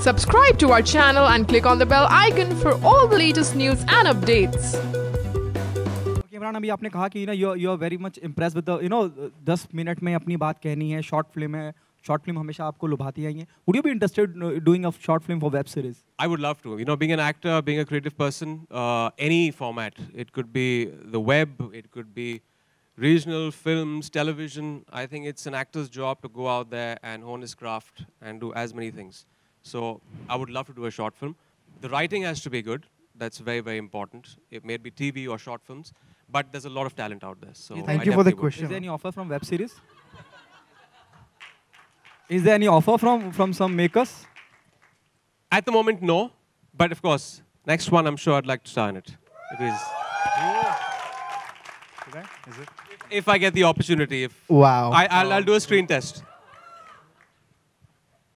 Subscribe to our channel and click on the bell icon for all the latest news and updates. Okay, Imran अभी आपने कहा कि ना you you are very much impress with the you know दस minute में अपनी बात कहनी है शॉर्ट फिल्म है शॉर्ट फिल्म हमेशा आपको लुभाती आई है would you be interested doing a short film for web series I would love to. You know, being an actor, being a creative person, uh, any format. It could be the web, it could be regional films, television. I think it's an actor's job to go out there and hone his craft and do as many things. So I would love to do a short film. The writing has to be good. That's very, very important. It may be TV or short films, but there's a lot of talent out there. So Thank I you for the would. question. Is there any offer from web series? Is there any offer from from some makers? At the moment, no. But of course, next one, I'm sure I'd like to star in it. If, it's, I? Is it? if I get the opportunity, if Wow. I, I'll, I'll do a screen test.